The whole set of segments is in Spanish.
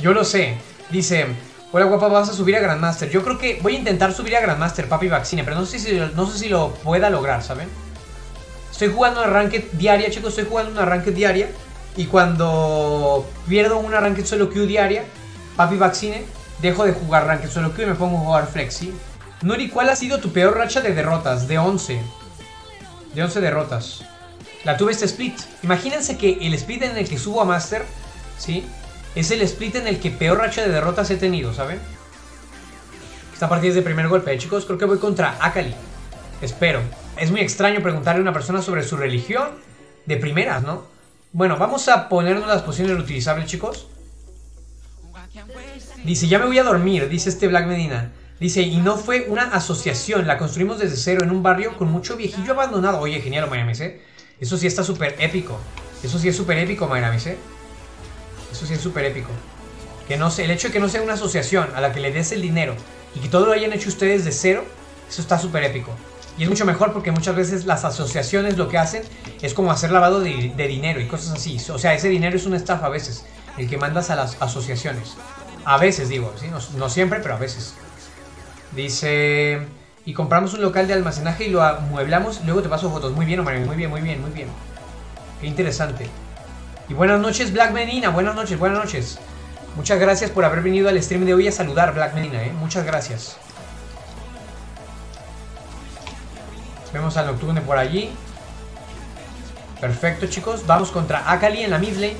Yo lo sé. Dice, hola guapa, vas a subir a Grandmaster. Yo creo que voy a intentar subir a Grandmaster, papi vaccine, pero no sé si, no sé si lo pueda lograr, ¿saben? Estoy jugando una ranked diaria, chicos, estoy jugando una ranked diaria. Y cuando pierdo una ranked solo queue diaria, papi vaccine, dejo de jugar ranked solo queue y me pongo a jugar flexi. Nuri, ¿cuál ha sido tu peor racha de derrotas? De 11. De 11 derrotas. La tuve este split. Imagínense que el split en el que subo a Master, ¿sí? Es el split en el que peor racha de derrotas he tenido, ¿saben? Esta partida es de primer golpe, ¿eh, chicos. Creo que voy contra Akali. Espero. Es muy extraño preguntarle a una persona sobre su religión de primeras, ¿no? Bueno, vamos a ponernos las posiciones reutilizables, chicos. Dice, ya me voy a dormir, dice este Black Medina. Dice, y no fue una asociación, la construimos desde cero en un barrio con mucho viejillo abandonado. Oye, genial, Miami, ¿eh? Eso sí está súper épico. Eso sí es súper épico, Miami, ¿eh? Eso sí es súper épico. Que no sé, el hecho de que no sea una asociación a la que le des el dinero y que todo lo hayan hecho ustedes de cero, eso está súper épico. Y es mucho mejor porque muchas veces las asociaciones lo que hacen es como hacer lavado de, dinero y cosas así. O sea, ese dinero es una estafa a veces, el que mandas a las asociaciones. A veces digo, ¿sí? no, siempre, pero a veces. Dice, y compramos un local de almacenaje y lo amueblamos, luego te paso fotos. Muy bien, Omar, muy bien, muy bien, muy bien. Qué interesante. Y buenas noches, Black Menina, buenas noches, buenas noches. Muchas gracias por haber venido al stream de hoy a saludar, Black Menina, ¿eh? Muchas gracias. Vemos al Nocturne por allí. Perfecto, chicos. Vamos contra Akali en la mid lane.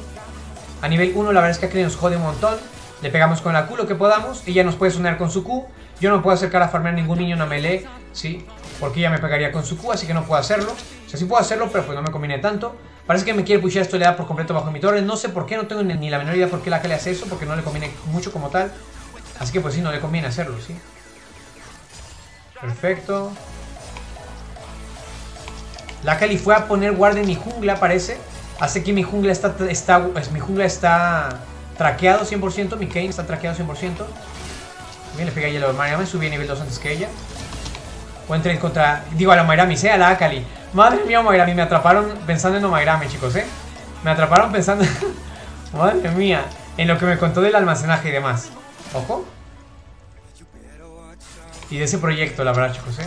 A nivel 1, la verdad es que Akali nos jode un montón. Le pegamos con la Q lo que podamos. Ella nos puede sonar con su Q. Yo no puedo acercar a farmear ningún niño a melee, ¿sí? Porque ella me pegaría con su Q, así que no puedo hacerlo. O sea, sí puedo hacerlo, pero pues no me conviene tanto. Parece que me quiere pushear esto le da por completo bajo mi torre. No sé por qué, no tengo ni la menor idea por qué la Akali hace eso, porque no le conviene mucho como tal. Así que pues sí, no le conviene hacerlo, ¿sí? Perfecto. La Kali fue a poner guardia en mi jungla, parece. Hace que mi jungla está, está, pues, mi jungla está traqueado 100%. Mi Kane está traqueado 100%. Bien, le pega a la Mayrami. Subí a nivel 2 antes que ella. Buen trade contra... Digo, a la Mayrami, sea a la Akali. Madre mía, Mayrami. Me atraparon pensando en Mayrami, chicos, ¿eh? Me atraparon pensando... Madre mía. En lo que me contó del almacenaje y demás. Ojo. Y de ese proyecto, la verdad, chicos, ¿eh?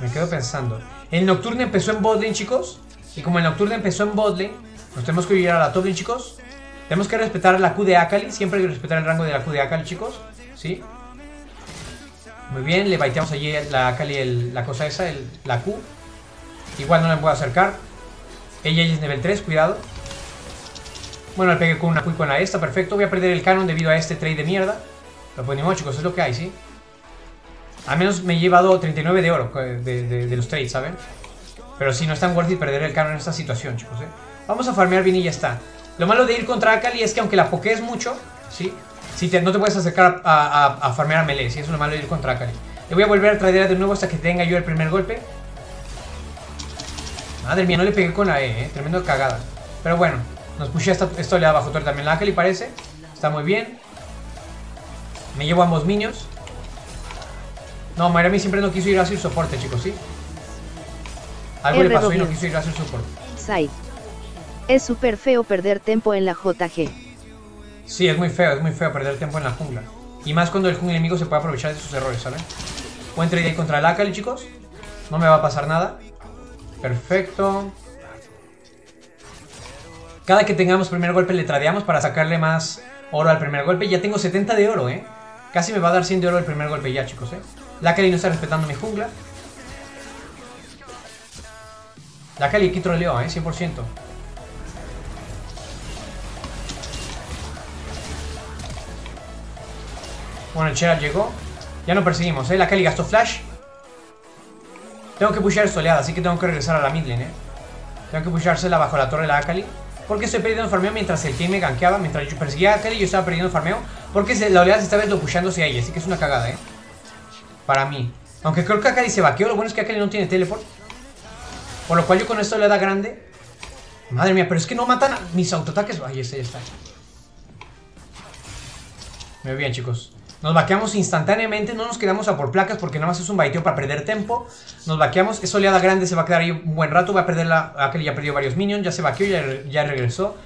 Me quedo pensando. El Nocturne empezó en botlane, chicos. Y como el Nocturne empezó en botlane, nos tenemos que ir a la top chicos. Tenemos que respetar la Q de Akali. Siempre hay que respetar el rango de la Q de Akali, chicos. ¿Sí? Muy bien, le baiteamos allí la Akali la cosa esa, la Q. Igual no le puedo acercar. Ella es nivel 3, cuidado. Bueno, le pegué con una con la esta, perfecto. Voy a perder el canon debido a este trade de mierda. Lo ponemos, chicos, es lo que hay, ¿sí? Al menos me he llevado 39 de oro de, los trades, ¿saben? Pero si no es tan worth it perder el canon en esta situación, chicos, ¿eh? Vamos a farmear bien y ya está. Lo malo de ir contra Akali es que aunque la pokees mucho, ¿sí? Si no te puedes acercar a, farmear a melee, ¿sí? Eso es lo malo de ir contra Akali. Le voy a volver a traer de nuevo hasta que tenga yo el primer golpe. Madre mía, no le pegué con la E, ¿eh? Tremendo cagada. Pero bueno, nos pushé esta, esta oleada bajo torre también la Akali, parece. Está muy bien. Me llevo ambos minions. No, Miami siempre no quiso ir a hacer soporte, chicos, ¿sí? Algo le pasó y no quiso ir a hacer soporte. Es súper feo perder tiempo en la JG. Sí, es muy feo, es muy feo perder tiempo en la jungla. Y más cuando el jungla enemigo se puede aprovechar de sus errores, ¿saben? Buen trade ahí contra el Akali, chicos. No me va a pasar nada. Perfecto. Cada que tengamos primer golpe le tradeamos para sacarle más oro al primer golpe. Ya tengo 70 de oro, ¿eh? Casi me va a dar 100 de oro el primer golpe ya, chicos, ¿eh? La Kali no está respetando mi jungla. La Kali aquí troleó, ¿eh? 100%. Bueno, el Cheral llegó. Ya no perseguimos, ¿eh? La Kali gastó flash. Tengo que pushear soleada, así que tengo que regresar a la midlane, ¿eh? Tengo que pushársela bajo la torre de la Akali. Porque estoy perdiendo farmeo mientras el team me gankeaba. Mientras yo perseguía a Akali, yo estaba perdiendo farmeo. Porque la oleada se estaba pushándose a ella, así que es una cagada, ¿eh? Para mí. Aunque creo que Akali se vaqueó. Lo bueno es que Akali no tiene teleport. Por lo cual yo con esto le da grande. Madre mía, pero es que no matan a mis autoataques. Ahí está, ya está. Muy bien, chicos. Nos vaqueamos instantáneamente, no nos quedamos a por placas porque nada más es un baiteo para perder tiempo. Nos vaqueamos, esa oleada grande se va a quedar ahí un buen rato, va a perder la... Akali ya perdió varios minions, ya se vaqueó, ya, ya regresó.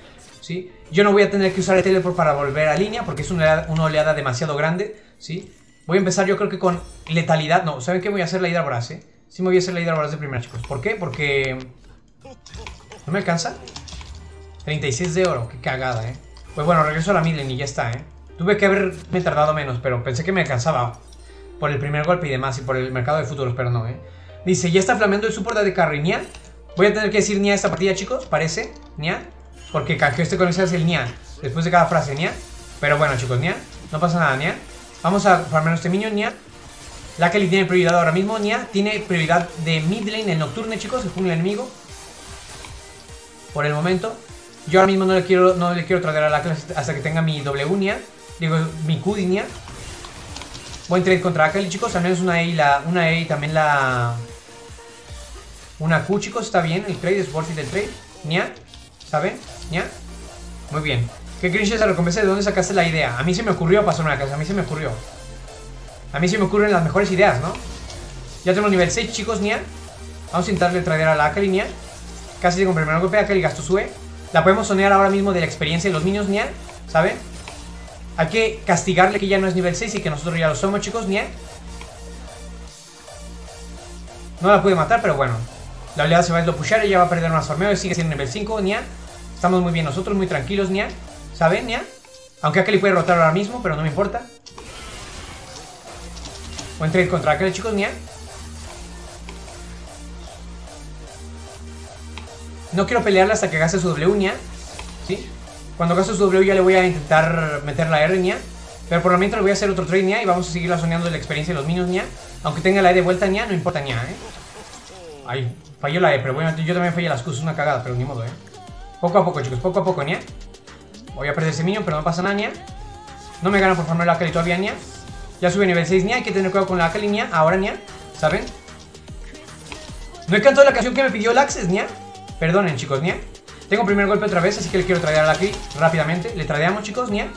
¿sí? Yo no voy a tener que usar el teleport para volver a línea porque es una oleada, una oleada demasiado grande, ¿sí? Voy a empezar yo creo que con letalidad. No, ¿saben qué? Voy a hacer la Hydra Voraz, ¿eh? Sí me voy a hacer la Hydra Voraz de primera, chicos. ¿Por qué? Porque... ¿No me alcanza? 36 de oro, qué cagada, ¿eh? Pues bueno, regreso a la midlane y ya está, ¿eh? Tuve que haberme tardado menos, pero pensé que me alcanzaba por el primer golpe y demás y por el mercado de futuros, pero no, ¿eh? Dice, ya está flameando el support de carry, Nia. Voy a tener que decir Nia esta partida, chicos, parece, Nia. Porque canjeo este con ese es el Nia. Después de cada frase, Nia. Pero bueno, chicos, Nia. No pasa nada, Nia. Vamos a farmear este minion, Nia. La Kelly tiene prioridad ahora mismo, Nia. Tiene prioridad de mid lane, el nocturne, chicos, el jungla enemigo. Por el momento. Yo ahora mismo no le quiero, no le quiero traer a la clase hasta que tenga mi W, Nia. Digo, mi Q, Nia. Buen trade contra Akali, chicos. Al menos una E la, una e y también la... Una Q, chicos. Está bien. El trade es worth it el trade. Nia. ¿Saben? Nia. Muy bien. ¿Qué cringe esa recompensa? ¿De dónde sacaste la idea? A mí se me ocurrió pasar una casa. A mí se me ocurrió. A mí se me ocurren las mejores ideas, ¿no? Ya tenemos nivel 6, chicos, Nia. Vamos a intentarle traer a la Akali, Nia. Casi tengo primer golpe. Akali gastó su E. La podemos sonear ahora mismo de la experiencia de los niños, Nia. ¿Saben? Hay que castigarle que ya no es nivel 6 y que nosotros ya lo somos, chicos, Nia. No la pude matar, pero bueno. La oleada se va a pushar, ella va a perder más farmeo, sigue siendo nivel 5, Nia. Estamos muy bien nosotros, muy tranquilos, Nia. ¿Saben, Nia? Aunque Akali puede rotar ahora mismo, pero no me importa. Buen trade contra Akali, chicos, Nia. No quiero pelearla hasta que gaste su W, Nia. Cuando su W ya le voy a intentar meter la R, Nia. Pero por lo mientras le voy a hacer otro trade, Nia. Y vamos a seguir de la experiencia de los minions, Nia. Aunque tenga la E de vuelta, Nia, no importa, Nia, ¿eh? Ay, falló la E, pero bueno, yo también fallé las Q, es una cagada, pero ni modo, ¿eh? Poco a poco, chicos, poco a poco, Nia. Voy a perder ese minion, pero no pasa nada, Nia. No me gana por farmar la Akali todavía, Nia. Ya sube nivel 6, Nia. Hay que tener cuidado con la Akali, Nia. Ahora, Nia. ¿Saben? No he cantado la canción que me pidió el Access, Nia. Perdonen, chicos, Nia. Tengo primer golpe otra vez, así que le quiero traer a la Akali rápidamente. Le tradeamos, chicos, Nia.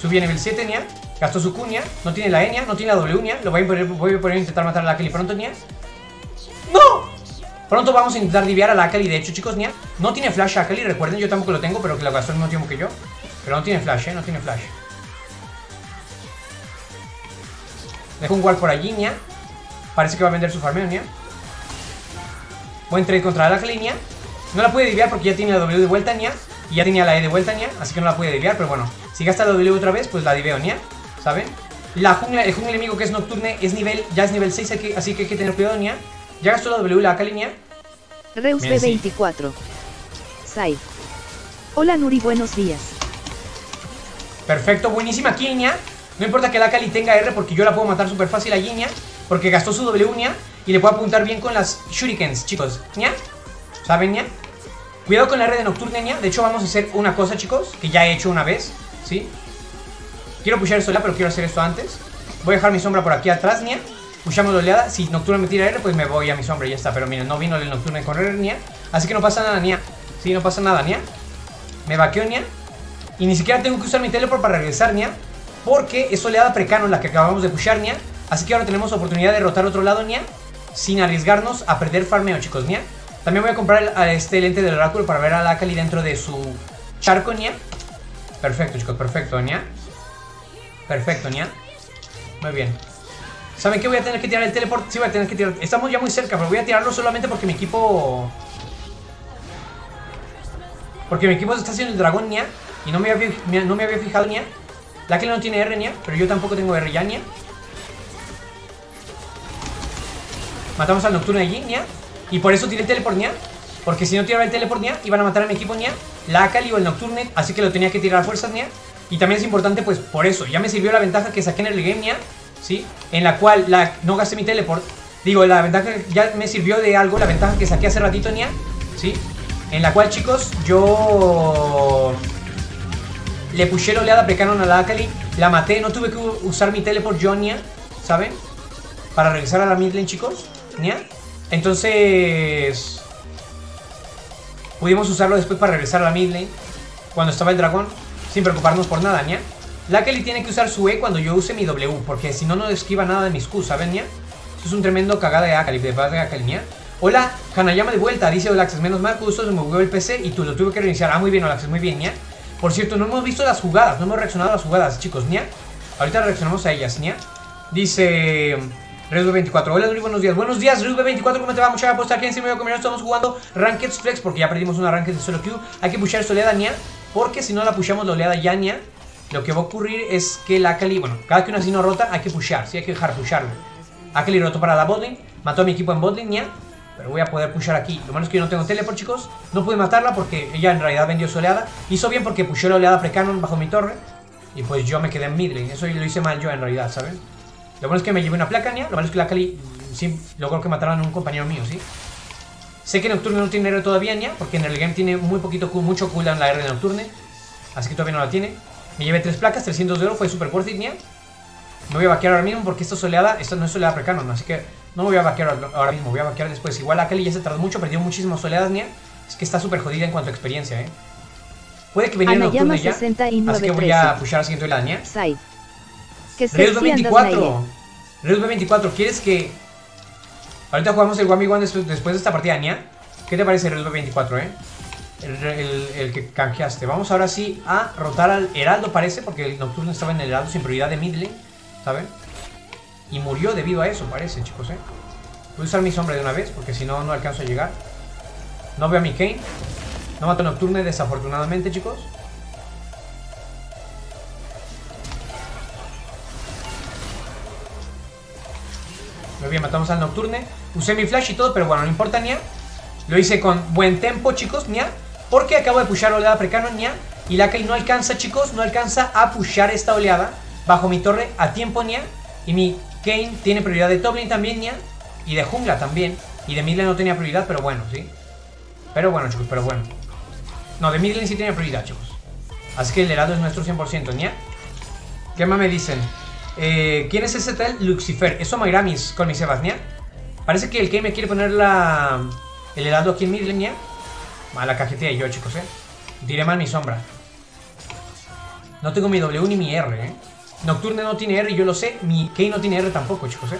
Subí a nivel 7, Nia. Gastó su Nia. No tiene la E, Nia. No tiene la W, Nia. Lo voy a poner, a intentar matar a la Akali pronto, Nia. ¡No! Pronto vamos a intentar diviar a la Akali. De hecho, chicos, Nia. No tiene flash Akali. Recuerden, yo tampoco lo tengo, pero que lo gastó al mismo tiempo que yo. Pero no tiene flash, ¿eh? No tiene flash. Dejo un wall por allí, Nia. Parece que va a vender su farmeo, Nia. Buen trade contra la Akali, Nia. No la puede desviar porque ya tiene la W de vuelta, Nia. Y ya tenía la E de vuelta, Nia. Así que no la puede desviar, pero bueno. Si gasta la W otra vez, pues la diveo, Nia. ¿Saben? La jungla, el jungla enemigo que es Nocturne es nivel, ya es nivel 6, así que hay que tener cuidado, Nia. Ya gastó la W la Akali, Nia. Reus B24. Sai. Hola Nuri, buenos días. Perfecto, buenísima aquí, Nia. No importa que la Akali tenga R porque yo la puedo matar súper fácil a Nia. Porque gastó su W, Nia. Y le puedo apuntar bien con las shurikens, chicos. Nia. ¿Saben, Nia? Cuidado con la R de Nocturne, Nia. De hecho, vamos a hacer una cosa, chicos. Que ya he hecho una vez. ¿Sí? Quiero pushar esto ya, pero quiero hacer esto antes. Voy a dejar mi sombra por aquí atrás, Nia. Pushamos la oleada. Si Nocturne me tira R, pues me voy a mi sombra y ya está. Pero miren, no vino el Nocturne con R, Nia. Así que no pasa nada, Nia. Sí, no pasa nada, Nia. Me vaqueo, Nia. Y ni siquiera tengo que usar mi teleport para regresar, Nia. Porque es oleada precano la que acabamos de pushar, Nia. Así que ahora tenemos oportunidad de derrotar otro lado, Nia. Sin arriesgarnos a perder farmeo, chicos, Nia. También voy a comprar a este lente del oráculo para ver a la Akali dentro de su charco, Nia. Perfecto, chicos, perfecto, Nia. Perfecto, Nia. Muy bien. ¿Saben qué? Voy a tener que tirar el teleport. Sí, voy a tener que tirar. Estamos ya muy cerca, pero voy a tirarlo solamente porque mi equipo. Porque mi equipo está haciendo el dragón, Nia. Y no me había, no me había fijado, Nia. La que no tiene R, Nia. Pero yo tampoco tengo R ya, Nia. Matamos al nocturno allí, Nia. Y por eso tiré el teleport, Nia. Porque si no tiraba el teleport, Nia, iban a matar a mi equipo, Nia. La Akali o el nocturne. Así que lo tenía que tirar a fuerzas, Nia. Y también es importante, pues, por eso. Ya me sirvió la ventaja que saqué en el game, Nia. ¿Sí? En la cual la, no gasté mi teleport. Digo, la ventaja ya me sirvió de algo. La ventaja que saqué hace ratito, Nia. ¿Sí? En la cual, chicos, yo... Le pushé la oleada precanon a la Akali. La maté. No tuve que usar mi teleport yo, Nia. ¿Saben? Para regresar a la mid lane, chicos. Nia. Entonces... Pudimos usarlo después para regresar a la mid lane. Cuando estaba el dragón. Sin preocuparnos por nada, Nia. La Kelly tiene que usar su E cuando yo use mi W. Porque si no, no esquiva nada de mis Q, ¿saben, Nia? Eso es un tremendo cagada de Akali. De Akali. Hola, Hanayama de vuelta, dice Olaxes. Menos mal, justo se me movió el PC y tú lo tuve que reiniciar. Ah, muy bien, Olaxes, muy bien, ¿ya? Por cierto, no hemos visto las jugadas, no hemos reaccionado a las jugadas, chicos, ¿ya? Ahorita reaccionamos a ellas, ¿ya? Dice... Redube24, hola Duri, buenos días. Buenos días, Redube24, ¿cómo te va? Mucha apuesta aquí en Simio Comer. Estamos jugando Ranked Flex porque ya perdimos una Ranked de solo Q. Hay que pushar esta oleada, ¿ya? Porque si no la pushamos la oleada ya, ¿ya? Lo que va a ocurrir es que la Akali, bueno, cada que una así no rota, hay que pushar, sí, hay que dejar pusharlo. Akali rotó para la botlane, mató a mi equipo en botlane, ¿ya? Pero voy a poder pushar aquí. Lo malo es que yo no tengo teleport, chicos. No pude matarla porque ella en realidad vendió su oleada. Hizo bien porque pushó la oleada precanon bajo mi torre. Y pues yo me quedé en midlane. Eso lo hice mal yo en realidad, ¿saben? Lo bueno es que me llevé una placa, ¿ya? Lo malo es que la Kali sí, logró que mataran a un compañero mío, ¿sí? Sé que Nocturne no tiene R todavía, ¿ya? Porque en el game tiene muy poquito, mucho cooldown la R de Nocturne. Así que todavía no la tiene. Me llevé tres placas, 300 de oro, fue super worth it, ¿ya? Me voy a vaquear ahora mismo porque esta soleada, esta no es soleada precanon, así que no me voy a vaquear ahora mismo, voy a vaquear después. Igual la Kelly ya se tardó mucho, perdió muchísimas soleadas, Nia. Es que está súper jodida en cuanto a experiencia, ¿eh? Puede que venga nocturne ya, así que voy a pushar a la siguiente oleada, Nia. Reus 24 Reus 24 ¿quieres que... Ahorita jugamos el 1v1 después, después de esta partida, Nia? ¿Qué te parece Reus 24, eh? El, el, el, que canjeaste. Vamos ahora sí a rotar al Heraldo, parece, porque el Nocturno estaba en el Heraldo sin prioridad de midlane, ¿saben? Y murió debido a eso, parece, chicos, ¿eh? Voy a usar mi sombra de una vez, porque si no, no alcanzo a llegar. No veo a mi Kane. No mato a Nocturne, desafortunadamente, chicos. Muy bien, matamos al Nocturne. Usé mi flash y todo, pero bueno, no importa, Nia. Lo hice con buen tempo, chicos, Nia. Porque acabo de pushar oleada precano, Nia. Y la Kane no alcanza, chicos, no alcanza a pushar esta oleada bajo mi torre a tiempo, Nia. Y mi Kane tiene prioridad de top también, ¿ya? Y de jungla también. Y de midlane no tenía prioridad, pero bueno, ¿sí? Pero bueno, chicos, pero bueno. No, de midlane sí tenía prioridad, chicos. Así que el heraldo es nuestro 100%, ¿ya? ¿Qué más me dicen? Eh, ¿Quién es ese tal Lucifer? Eso Mairamis con mis Sebas, ¿ya? Parece que el Kane me quiere poner la... El heraldo aquí en midlane, ¿ya? Mala cajetea yo, chicos, ¿eh? Diré mal mi sombra. No tengo mi W ni mi R, ¿eh? Nocturne no tiene R, yo lo sé. Mi Kane no tiene R tampoco, chicos, ¿eh?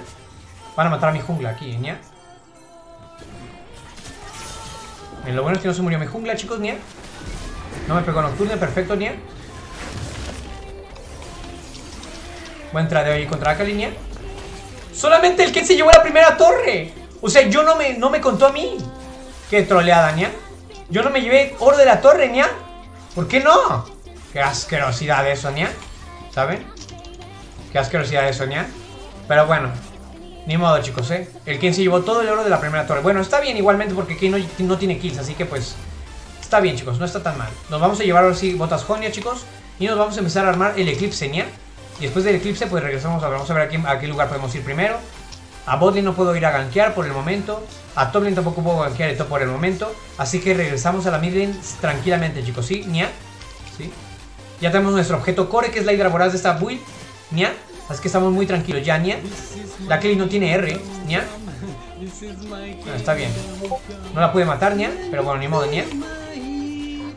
Van a matar a mi jungla aquí, ¿ya? Lo bueno es que no se murió mi jungla, chicos, ¿ya? No me pegó Nocturne, perfecto, ¿ya? Buen de ahí contra Akali, ¿ya? Solamente el que se llevó la primera torre. O sea, yo no me, no me contó a mí. Qué troleada, ¿ya? Yo no me llevé oro de la torre, ¿ya? ¿Por qué no? Qué asquerosidad eso, ¿ya? ¿Saben? Qué asquerosidad de soñar. Pero bueno, ni modo, chicos, ¿eh? El Ken se llevó todo el oro de la primera torre. Bueno, está bien igualmente porque Ken no, tiene kills, así que pues... Está bien, chicos, no está tan mal. Nos vamos a llevar ahora sí botas Jonia, chicos. Y nos vamos a empezar a armar el Eclipse, ¿ya? Y después del Eclipse, pues regresamos a vamos a ver a qué, a lugar podemos ir primero. A botlane no puedo ir a gankear por el momento. A toplane tampoco puedo gankear esto por el momento. Así que regresamos a la midlane tranquilamente, chicos, ¿sí? ¿Sí? Ya tenemos nuestro objeto core, que es la hidra voraz de esta build. ¿Nia? Así que estamos muy tranquilos. Ya, ¿nia? La Kelly no tiene R, ¿nia? está bien. No la pude matar, ¿nia? Pero bueno, ni modo, ¿nia?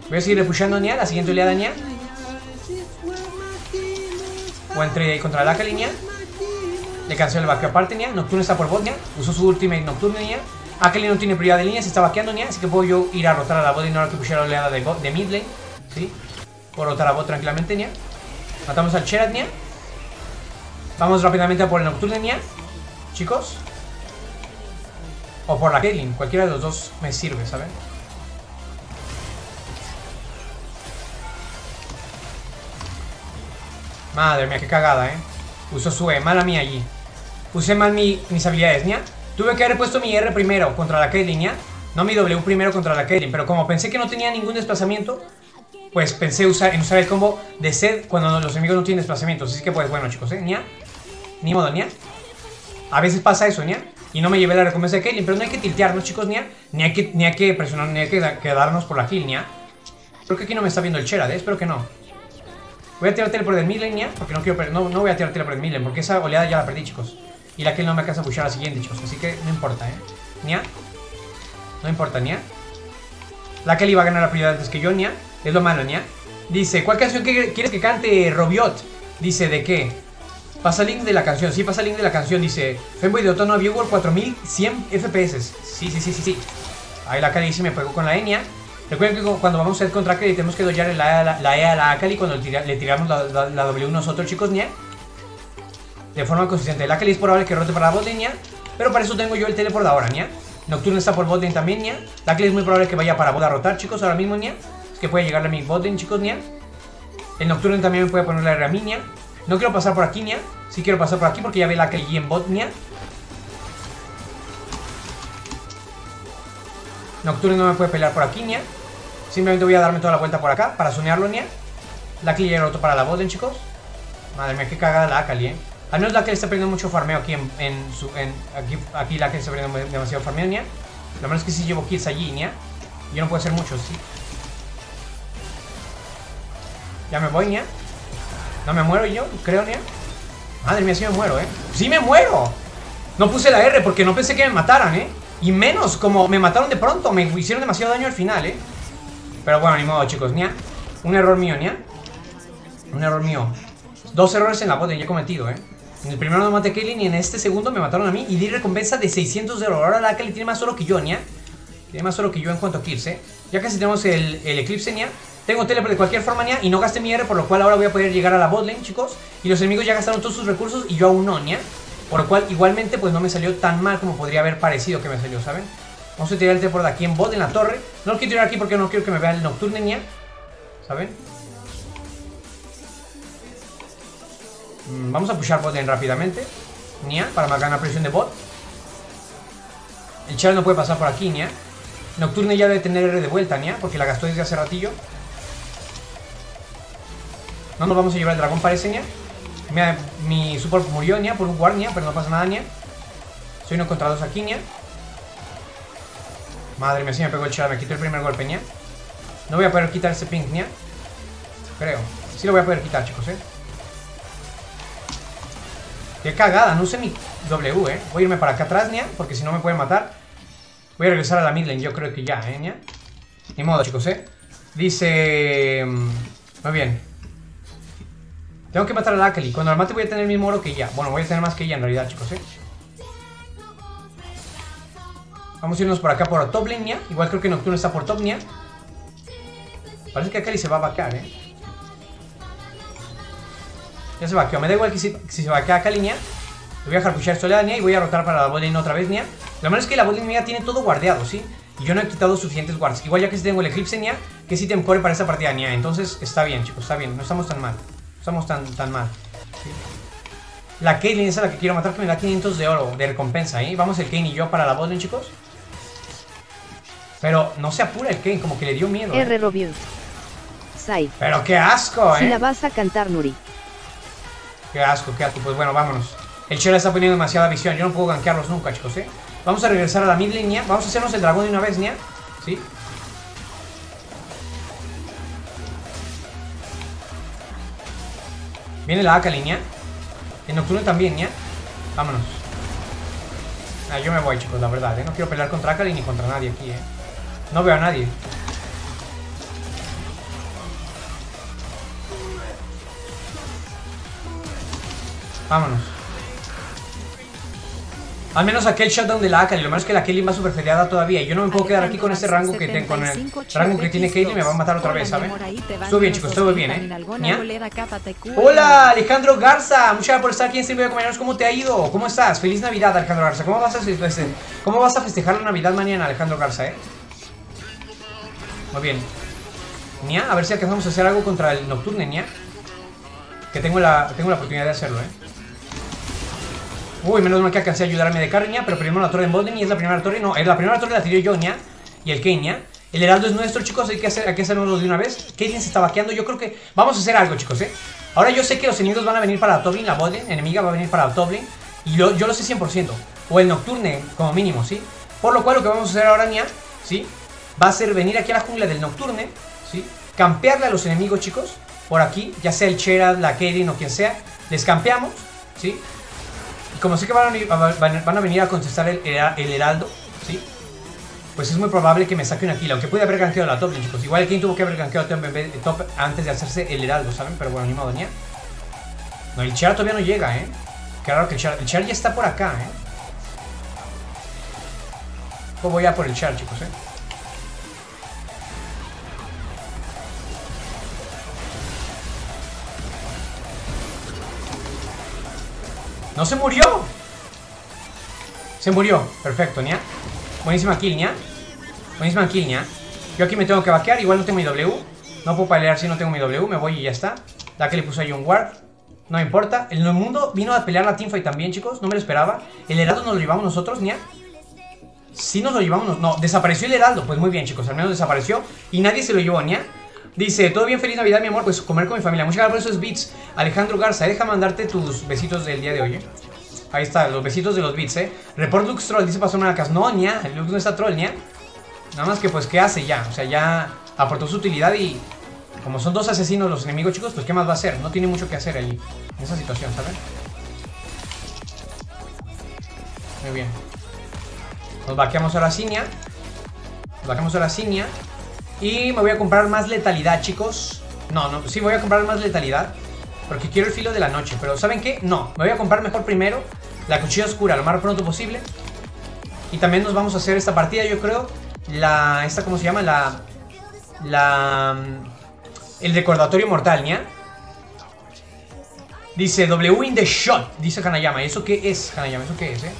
Voy a seguir repushando, ¿nia? La siguiente oleada, ¿nia? Entre ahí contra la Kelly, ¿nia? Le canceló el vaqueo aparte, ¿nia? Nocturne está por bot, ¿nia? Usó su ultimate Nocturne, ¿nia? Akali no tiene prioridad de línea, se está vaqueando, ¿nia? Así que puedo yo ir a rotar a la bot y no que pushar la oleada de, de mid lane, ¿sí? Puedo rotar a bot tranquilamente, ¿nia? Matamos al Cherat, ¿nia? Vamos rápidamente a por el Nocturne, ¿nia? Chicos. O por la Caitlyn, cualquiera de los dos me sirve, ¿saben? Madre mía, qué cagada, ¿eh? Uso su E, mala mía allí. Usé mal mis habilidades, ¿nia? Tuve que haber puesto mi R primero contra la Caitlyn, ¿nia? No mi W primero contra la Caitlyn, pero como pensé que no tenía ningún desplazamiento, pues pensé usar, en usar el combo de sed cuando los enemigos no tienen desplazamientos. Así que pues bueno, chicos, ¿eh? Ni modo, ¿nia? A veces pasa eso, ¿nia? Y no me llevé la recompensa de Kaylin, pero no hay que tiltearnos, chicos, ¿nia? Ni hay que, ni hay que presionar, ni hay que quedarnos por la kill, ¿nia? Creo que aquí no me está viendo el Cherad, ¿eh? Espero que no. Voy a tirar teleport del midlane, ¿nia? Porque no quiero no, no voy a tirar teleport del midlane, porque esa oleada ya la perdí, chicos. Y la kill no me alcanza a pushar a la siguiente, chicos. Así que no importa, ¿eh? ¿Nia? No importa, ¿nia? La Kelly va a ganar la prioridad antes que yo, ¿nia? Es lo malo, ¿nia? Dice, ¿cuál canción quieres que cante Robiot? Dice, ¿de qué? Pasa el link de la canción, sí, pasa el link de la canción. Dice, Femboy de Otono Viewer 4100 FPS. Sí, sí, sí, sí, sí. Ahí la Akali dice, me pegó con la Enya. Recuerden que cuando vamos a hacer contra Akali tenemos que doyar la, la, la E a la Akali cuando le, tiramos la, la, W nosotros, chicos, Nia. De forma consistente. La Akali es probable que rote para la bot Nia. Pero para eso tengo yo el teleport ahora, Nia. Nocturne está por bot también, Nia. La Akali es muy probable que vaya para bot a rotar, chicos, ahora mismo, Nia. Es que puede llegarle a mi bot chicos, Nia. El Nocturne también me puede poner la R. No quiero pasar por aquí, Nia. Sí quiero pasar por aquí porque ya ve la Kelly en bot, Nia. Nocturne no me puede pelear por aquí, Nia. Simplemente voy a darme toda la vuelta por acá para sonearlo, Nia. La Kelly ya roto para la bot, chicos. Madre mía, qué cagada la Akali, eh. Al menos la Kelly está perdiendo mucho farmeo aquí en, su... En, aquí, aquí la Kelly está perdiendo demasiado farmeo, Nia. Lo menos que sí llevo kills allí, Nia. Yo no puedo hacer mucho, sí. Ya me voy, Nia. No me muero yo, creo, Nia. Madre mía, sí me muero, ¿eh? ¡Sí me muero! No puse la R porque no pensé que me mataran, ¿eh? Y menos, como me mataron de pronto, me hicieron demasiado daño al final, ¿eh? Pero bueno, ni modo, chicos, Nia. Un error mío, Nia. Un error mío. Dos errores en la bot ya he cometido, ¿eh? En el primero no maté a Kaylin y en este segundo me mataron a mí y di recompensa de 600 de oro. Ahora la Kaylin tiene más oro que yo, Nia. Tiene más oro que yo en cuanto a kills, ¿eh? Ya casi tenemos el, el eclipse, Nia. Tengo teleport de cualquier forma, Nia, y no gasté mi R, por lo cual ahora voy a poder llegar a la botlane, chicos. Y los enemigos ya gastaron todos sus recursos y yo aún no, Nia. Por lo cual, igualmente, pues no me salió tan mal como podría haber parecido que me salió, ¿saben? Vamos a tirar el teleport aquí en bot, en la torre. No lo quiero tirar aquí porque no quiero que me vea el nocturne, Nia. ¿Saben? Mm, vamos a pushar botlane rápidamente. Nia, para ganar presión de bot. El Char no puede pasar por aquí, Nia. Nocturne ya debe tener R de vuelta, Nia, porque la gastó desde hace ratillo. No nos vamos a llevar el dragón, parece, Nia. Mira, mi support murió, Nia, por un guard, Nia, pero no pasa nada, Nia. Soy uno contra dos aquí, Nia. Madre mía, si me pegó el char, me quito el primer golpe, Nia. No voy a poder quitar ese pink, Nia. Creo. Sí lo voy a poder quitar, chicos, eh. Qué cagada, no sé mi W, eh. Voy a irme para acá atrás, Nia, porque si no me pueden matar. Voy a regresar a la midlane, yo creo que ya, eh, Nia. Ni modo, chicos, eh. Dice... Mm, muy bien. Tengo que matar a Akali. Cuando la mate voy a tener el mismo oro que ella. Bueno, voy a tener más que ella en realidad, chicos, ¿eh? Vamos a irnos por acá por top lane, Igual creo que Nocturne está por top, Parece que Akali se va a vaquear, ¿eh? Ya se vaqueó. Me da igual que si, se vaquea Akali, Nia. Le voy a dejar pushar Soledad, Nia. Y voy a rotar para la botlane otra vez, Nia. Lo malo es que la botlane mía tiene todo guardeado, ¿sí? Y yo no he quitado suficientes guards. Igual ya que si tengo el Eclipse, Nia. Que si te core para esta partida, Nia. Entonces está bien, chicos, está bien. No estamos tan mal estamos tan, tan mal. La Caitlyn es la que quiero matar que me da 500 de oro de recompensa, ¿eh? Vamos el Kane y yo para la botlane, chicos. Pero no se apura el Kane, como que le dio miedo. ¿eh? R. Sai. Pero qué asco, ¿eh? Si la vas a cantar, Nuri. Qué asco, qué asco. Pues bueno, vámonos. El Chela está poniendo demasiada visión. Yo no puedo gankearlos nunca, chicos, ¿eh? Vamos a regresar a la mid línea. Vamos a hacernos el dragón de una vez, ¿nia? ¿Sí? Viene la AK línea. El nocturno también, ¿ya? Vámonos. Ah, yo me voy, chicos, la verdad, ¿eh? No quiero pelear contra Akali ni contra nadie aquí, ¿eh? No veo a nadie. Vámonos. Al menos aquel shutdown de la Akali. Lo malo es que la Caitlyn va super feriada todavía. Y yo no me puedo quedar aquí con este rango que tengo. Con el rango que tiene Caitlyn me va a matar otra vez, ¿sabes? Estuvo bien, chicos, estuvo bien, ¿eh? Hola, Alejandro Garza. Muchas gracias por estar aquí en este video, ¿Cómo te ha ido? ¿Cómo estás? Feliz Navidad, Alejandro Garza. ¿Cómo vas a, cómo vas a festejar la Navidad mañana, Alejandro Garza, eh? Muy bien. Nia, a ver si alcanzamos a hacer algo contra el Nocturne, Nia. Que tengo la, tengo la oportunidad de hacerlo, eh. Uy, menos mal que alcancé a ayudarme de carña Pero primero la torre en Bolden y es la primera torre No, es la primera torre la tiró yo, ña Y el Kenya El heraldo es nuestro, chicos Hay que, hacer, hay que hacerlo de una vez Caitlyn se está vaqueando Yo creo que vamos a hacer algo, chicos, eh Ahora yo sé que los enemigos van a venir para Toblin La Bolden enemiga va a venir para Toblin Y yo, yo lo sé 100% O el Nocturne, como mínimo, ¿sí? Por lo cual lo que vamos a hacer ahora, ña ¿Sí? Va a ser venir aquí a la jungla del Nocturne ¿Sí? Campearle a los enemigos, chicos Por aquí Ya sea el Cherad, la Caitlyn o quien sea Les campeamos ¿Sí? como sé que van a, venir a contestar el, heraldo, ¿sí? Pues es muy probable que me saque una kill, aunque puede haber gankeado la top, chicos. Igual el King tuvo que haber gankeado top antes de hacerse el heraldo, ¿saben? Pero bueno, ni modo, ¿ya? No, el Char todavía no llega, ¿eh? Raro que el Char... El Char ya está por acá, ¿eh? Pues voy a por el Char, chicos, ¿eh? ¡No se murió! Se murió. Perfecto, ¿nia? Buenísima kill, ¿nia? Buenísima kill, ¿nia? Yo aquí me tengo que vaquear. Igual no tengo mi W. No puedo pelear si no tengo mi W. Me voy y ya está. La que le puso ahí un ward. No importa. El mundo vino a pelear la teamfight también, chicos. No me lo esperaba. El heraldo nos lo llevamos nosotros, ¿nia? Sí nos lo llevamos. No, desapareció el heraldo. Pues muy bien, chicos. Al menos desapareció. Y nadie se lo llevó, ¿nia? Dice, todo bien, feliz Navidad, mi amor. Pues comer con mi familia. Muchas gracias por esos beats. Alejandro Garza, deja mandarte tus besitos del día de hoy, ¿eh? Ahí está, los besitos de los beats, ¿eh? Report Lux Troll, dice Pastor Maracas. No, ña, el Lux no está troll, ña. Nada más que, pues, ¿qué hace ya? O sea, ya aportó su utilidad y... Como son dos asesinos los enemigos, chicos, pues, ¿qué más va a hacer? No tiene mucho que hacer allí, en esa situación, ¿saben? Muy bien. Nos vaqueamos a la ciña. Nos vaqueamos a la ciña. Y me voy a comprar más letalidad, chicos. No, no, sí voy a comprar más letalidad. Porque quiero el filo de la noche. Pero ¿saben qué? No, me voy a comprar mejor primero la cuchilla oscura lo más pronto posible. Y también nos vamos a hacer esta partida, yo creo. La. Esta, ¿cómo se llama? La. La. El recordatorio mortal, ¿ya? Dice W in the shot, dice Hanayama. ¿Y eso qué es, Hanayama? ¿Eso qué es, eh?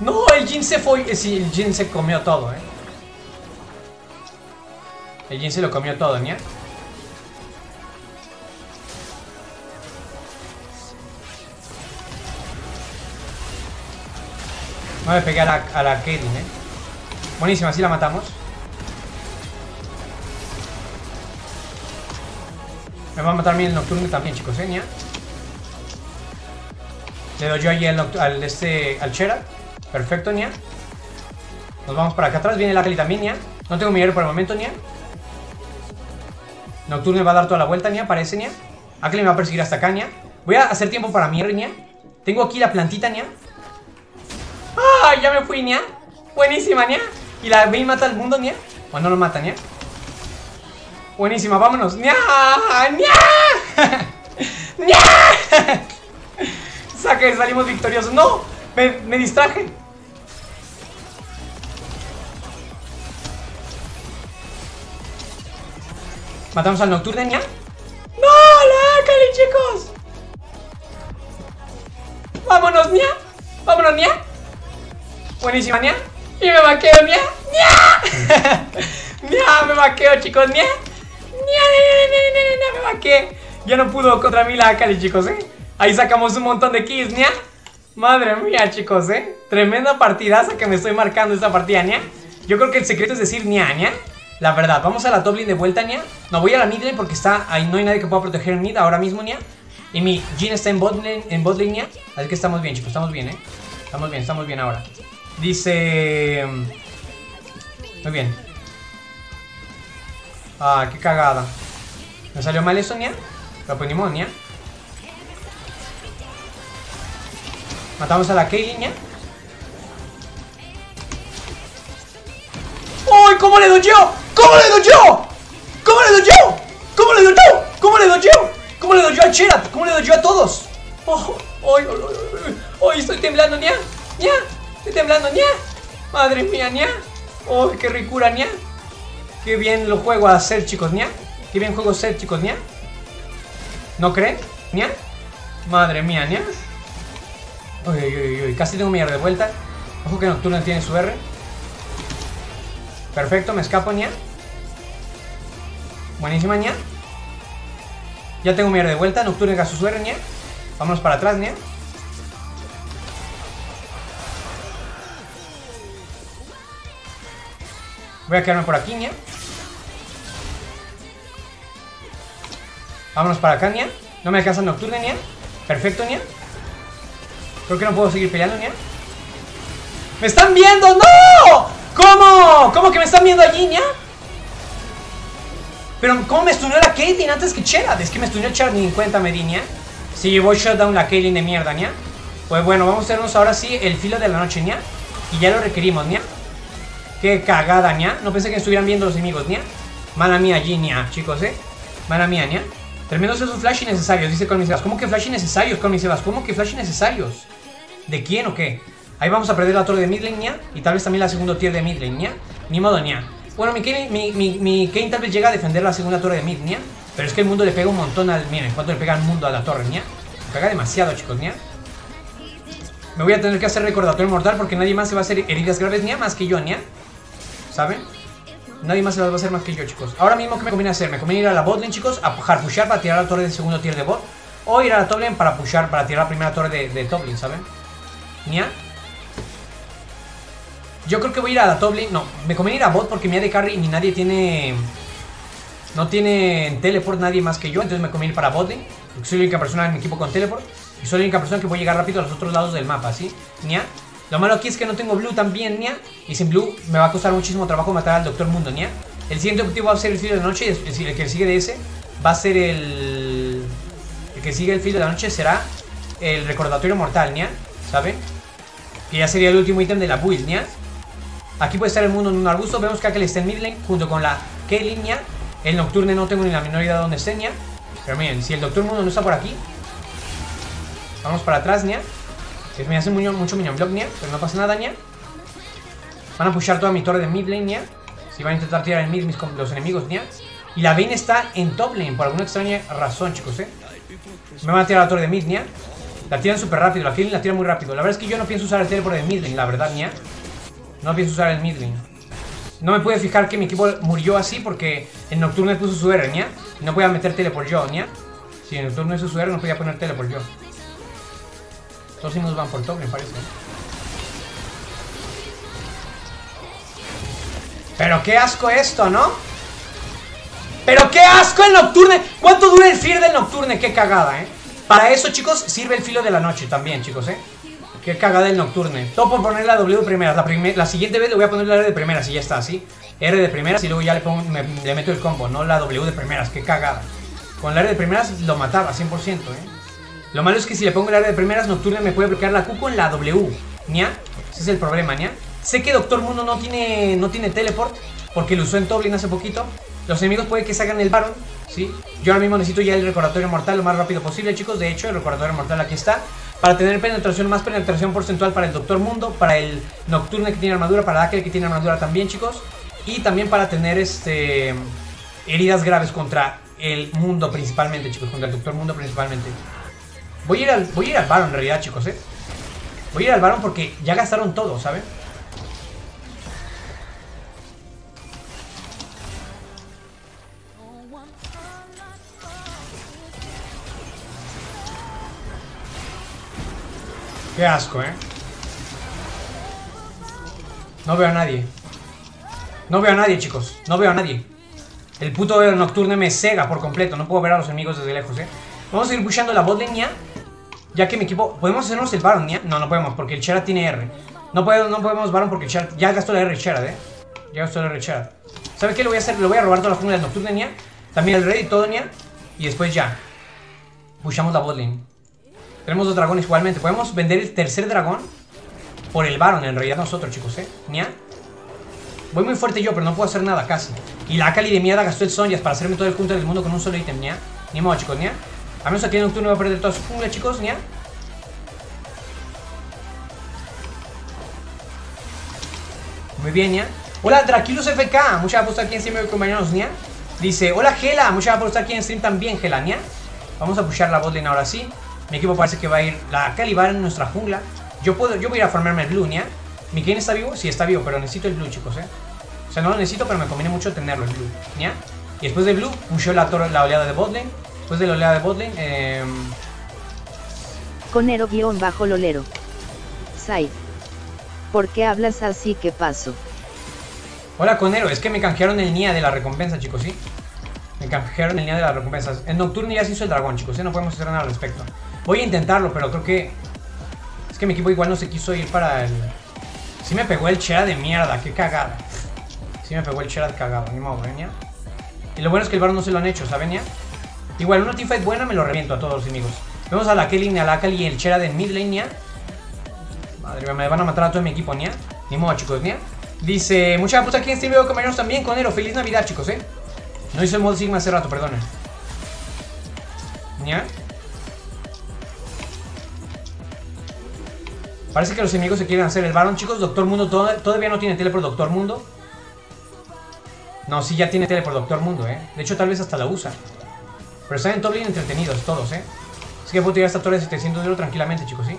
No, el Jin se fue. Eh, el Jin se comió todo, eh. El Jin se lo comió todo. No pegué a la, a la Caitlyn, eh. Buenísima, así la matamos. Me va a matar a mí el nocturno también, chicos, ¿eh? ¿Ya? Le doy yo ahí al, este, al Chera. Perfecto, Nia. Nos vamos para acá atrás. Viene la Kelly también, Nia. No tengo mi héroe por el momento, Nia. Nocturne va a dar toda la vuelta, Nia. Parece, Nia. Akeli me va a perseguir hasta acá, Nia. Voy a hacer tiempo para mi Nia. Tengo aquí la plantita, Nia. ¡Ah! Ya me fui, Nia. Buenísima, Nia. Y la y mata al mundo, Nia. O no lo mata, Nia. Buenísima, vámonos. ¡Nia! ¡Nia! ¡Nia! Saque, salimos victoriosos. ¡No! Me, me distraje. Matamos al Nocturne, ¿ya? ¡No! ¡La Cali, chicos! ¡Vámonos, Nia! ¡Vámonos, Nia! Buenísima, Nia. Y me vaqueo, Nia. ¡Nia! ¡Nia! Me vaqueo, chicos. ¡Nia! ¡Nia! ¡Nia! ¡Nia! Me vaqueé. Ya no pudo contra mí la Cali, chicos, ¿eh? Ahí sacamos un montón de kills, Nia. Madre mía, chicos, ¿eh? Tremenda partidaza que me estoy marcando esta partida, Nia. Yo creo que el secreto es decir Nia, Nia. La verdad, vamos a la top de vuelta, Nia. No, voy a la mid lane porque está ahí no hay nadie que pueda proteger mid ahora mismo, Nia. Y mi Jin está en bot lane, en bot lane, Nia. Así que estamos bien, chicos, estamos bien, ¿eh? Estamos bien, estamos bien ahora. Dice... Muy bien. Ah, qué cagada. ¿Me salió mal eso, Nia? Ni modo, Nia. Matamos a la Kaylin, ¿ya? ¡Uy! ¿Cómo le doy yo? ¿Cómo le doy yo? ¿Cómo le doy yo? ¿Cómo le doy yo? ¿Cómo le doy yo? ¿Cómo le doy yo al Cherat? ¿Cómo le doy yo a todos? ¡Oh! ¡Ay, ay, ay! estoy temblando, ña! ¡Ña! Estoy temblando, ña. Madre mía, ña. ¡Oh, qué ricura, ña! Qué bien lo juego a hacer, chicos, ña. Qué bien juego a hacer, chicos, ña. ¿No creen? ña? Madre mía, ña. Uy, uy, uy, uy, casi tengo mi R de vuelta. Ojo que Nocturne tiene su R. Perfecto, me escapo, ña. Buenísima, ña. Ya tengo mi de vuelta. Nocturne gastó su R, ña. Vámonos para atrás, ña. Voy a quedarme por aquí, ña. Vámonos para acá, ña. No me alcanza Nocturne, ña. Perfecto, ña. Creo que no puedo seguir peleando, ña. ¡Me están viendo! ¡No! ¿Cómo? ¿Cómo que me están viendo allí, ña? Pero ¿cómo me stuneó la Caitlyn antes que Cherad? Es que me stuneó Cherad ni en cuenta me di, llevó shutdown la Caitlyn de mierda, ña. Pues bueno, vamos a hacernos ahora sí el filo de la noche, ña. Y ya lo requerimos, ña. Qué cagada, ña. No pensé que estuvieran viendo los enemigos, ña. Mala mía allí, ña, chicos, eh. Mala mía, ña. Tremendos esos flash innecesarios, dice Colmy Sebas. ¿Cómo que flash innecesarios, Colmy Sebas? ¿Cómo que flash innecesarios? ¿De quién o qué? Ahí vamos a perder la torre de midlane. Y tal vez también la segunda tier de midlane. Ni modo, ¿nia? Bueno, mi Kane, mi, Kane tal vez llega a defender la segunda torre de mid. Pero es que el mundo le pega un montón al... Miren, ¿cuánto le pega el mundo a la torre, ¿nia? Le pega demasiado, chicos, ¿nia? Me voy a tener que hacer recordatorio mortal porque nadie más se va a hacer heridas graves, ¿nia? Más que yo, ¿nia? ¿Saben? Nadie más se las va a hacer más que yo, chicos. Ahora mismo, ¿qué me conviene hacer? Me conviene ir a la botlane, chicos, a pushar para tirar la torre de segundo tier de bot. O ir a la toplane para pushar, para tirar la primera torre de, de ¿saben? ¿Nia? Yo creo que voy a ir a la toplane. No, me conviene ir a bot porque mi AD carry ni nadie tiene... No tiene teleport nadie más que yo, entonces me conviene ir para botlane. Porque soy la única persona en mi equipo con teleport. Y soy la única persona que puede llegar rápido a los otros lados del mapa, ¿sí? ¿Nia? Lo malo aquí es que no tengo blue también, ¿nia? Y sin blue me va a costar muchísimo trabajo matar al Doctor Mundo, ¿nia? El siguiente objetivo va a ser el filo de la noche y el que sigue de ese va a ser el... El que sigue el filo de la noche será el recordatorio mortal, ¿nia? ¿Saben? Que ya sería el último ítem de la build, ¿nia? Aquí puede estar el mundo en un arbusto. Vemos que Akel está en midlane junto con la Kaylin, ¿nia? El Nocturne no tengo ni la menor idea de dónde esté. Pero miren, si el Doctor Mundo no está por aquí Vamos para atrás, ¿nia? Que me hace mucho, mucho minion block, ¿nia? Pero no pasa nada, ¿nia? Van a pushar toda mi torre de mid lane, ¿nia? Si van a intentar tirar en mid mis, los enemigos, ¿nia? Y la Vayne está en top lane por alguna extraña razón, chicos, ¿eh? Me van a tirar la torre de mid, ¿nia? La tiran súper rápido, la Kaylin la tira muy rápido La verdad es que yo no pienso usar el teleport de mid lane, la verdad, ¿nia? No pienso usar el mid lane No me puede fijar que mi equipo murió así porque el Nocturne puso su R. No podía meter teleport yo, ¿nia? Si el Nocturne hizo su R no podía poner teleport yo todos nos van por top, me parece. Pero qué asco esto, ¿no? Pero qué asco el Nocturne. ¿Cuánto dura el fear del Nocturne? Qué cagada, ¿eh? Para eso, chicos, sirve el filo de la noche también, chicos, ¿eh? Qué cagada el Nocturne. Todo por poner la W de primeras. La, la siguiente vez le voy a poner la R de primeras y ya está, así. R de primeras y luego ya le, pongo, le meto el combo, no la W de primeras. Qué cagada. Con la R de primeras lo mataba, 100%, ¿eh? Lo malo es que si le pongo el área de primeras nocturna me puede bloquear la Q con la W. ¿Nia? Ese es el problema, ¿nia? Sé que Doctor Mundo no tiene, no tiene teleport porque lo usó en Toblin hace poquito. Los enemigos puede que salgan el Baron, ¿sí? Yo ahora mismo necesito ya el recordatorio mortal lo más rápido posible, chicos. De hecho, el recordatorio mortal aquí está. Para tener penetración, más penetración porcentual para el Doctor Mundo, para el Nocturne que tiene armadura, para aquel que tiene armadura también, chicos. Y también para tener este heridas graves contra el mundo principalmente, chicos. Contra el Doctor Mundo principalmente. Voy a ir al, voy a ir al Baron en realidad, chicos, ¿eh? Voy a ir al Baron porque ya gastaron todo, ¿saben? Qué asco, ¿eh? No veo a nadie. No veo a nadie, chicos. No veo a nadie. El puto nocturne me cega por completo. No puedo ver a los enemigos desde lejos, ¿eh? Vamos a ir pushando la botlane ya. Ya que mi equipo... ¿Podemos hacernos el Baron ya? No, no podemos porque el Chera tiene R. No, podemos, no podemos Baron porque el Chera... Ya gastó la R Chera, ¿eh? Ya gastó la R Chera. ¿Sabe qué? Lo voy a hacer... Le voy a robar toda la jungla del Nocturne ya. También el Red y todo ya. Y después ya. Pushamos la botlane. Tenemos dos dragones igualmente. Podemos vender el tercer dragón por el Baron en realidad nosotros, chicos, ¿eh? ¿Nia? Voy muy fuerte yo, pero no puedo hacer nada casi. Y la Akali de mierda gastó el Sonyas para hacerme todo el punto del mundo con un solo ítem, ¿nia? Ni modo, chicos, ¿nia? A menos aquí en Nocturno va a perder toda su jungla, chicos, ¿ya? Muy bien, ¿ya? Hola, Draculus FK, muchas gracias por estar aquí en stream, compañeros, ¿ya? Dice, hola, Gela, muchas gracias por estar aquí en stream también, Gela, ¿ya? Vamos a pushar la botlane ahora sí. Mi equipo parece que va a ir la calibar en nuestra jungla. Yo puedo, yo voy a ir a formarme el blue, ¿ya? ¿Mi Kane está vivo? Sí, está vivo, pero necesito el blue, chicos, ¿eh? O sea, no lo necesito, pero me conviene mucho tenerlo, el blue, ¿ya? Y después del blue, pushó la, la oleada de botlane. Después de la oleada de botlane, eh... Conero guion bajo lolero. Sai. ¿Por qué hablas así? ¿Qué pasó? Hola Conero, es que me canjearon el Nia de la recompensa, chicos, ¿sí? Me canjearon el Nia de las recompensas. En Nocturne ya se hizo el dragón, chicos, ¿sí? No podemos hacer nada al respecto. Voy a intentarlo, pero creo que... Es que mi equipo igual no se quiso ir para el... Sí me pegó el Chera de mierda, qué cagada. Sí me pegó el Chera de cagado, ni modo, ¿eh, Y lo bueno es que el barón no se lo han hecho, ¿saben, Nia? Igual, una teamfight buena me lo reviento a todos los enemigos. Vemos a la Kelly, a la Kali y el Chera de mid lane. Madre mía, me van a matar a todo mi equipo, ¿nia? Ni modo, chicos, ¿nia? Dice, mucha puta aquí en este video, compañeros, también, Conero. Feliz Navidad, chicos, ¿eh? No hice el modo Sigma hace rato, perdonen. ¿Ya? Parece que los enemigos se quieren hacer el Baron, chicos. Doctor Mundo todavía no tiene tele por Doctor Mundo. No, sí ya tiene tele por Doctor Mundo, ¿eh? De hecho, tal vez hasta la usa. Pero están en top entretenidos todos, ¿eh? Así que puedo tirar esta torre de 700 de oro tranquilamente, chicos, ¿sí?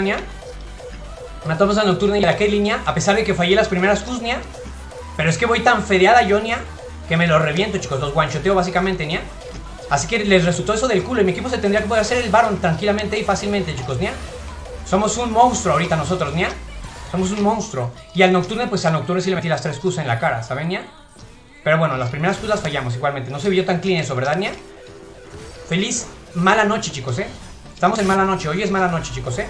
Nia. Matamos a Nocturna y a línea a pesar de que fallé las primeras Qs, Nia. Pero es que voy tan fedeada yo, Nia, que me lo reviento, chicos. Los guanchoteo básicamente, Nia. Así que les resultó eso del culo y mi equipo se tendría que poder hacer el Baron tranquilamente y fácilmente, chicos, Nia. Somos un monstruo ahorita nosotros, Nia. Somos un monstruo. Y al Nocturne, pues al Nocturne sí le metí las tres Qs en la cara, ¿saben, Nia? Pero bueno, las primeras Qs fallamos igualmente. No se vio tan clean eso, ¿verdad, Nia? Feliz mala noche, chicos, ¿eh? Estamos en mala noche, hoy es mala noche, chicos, ¿eh?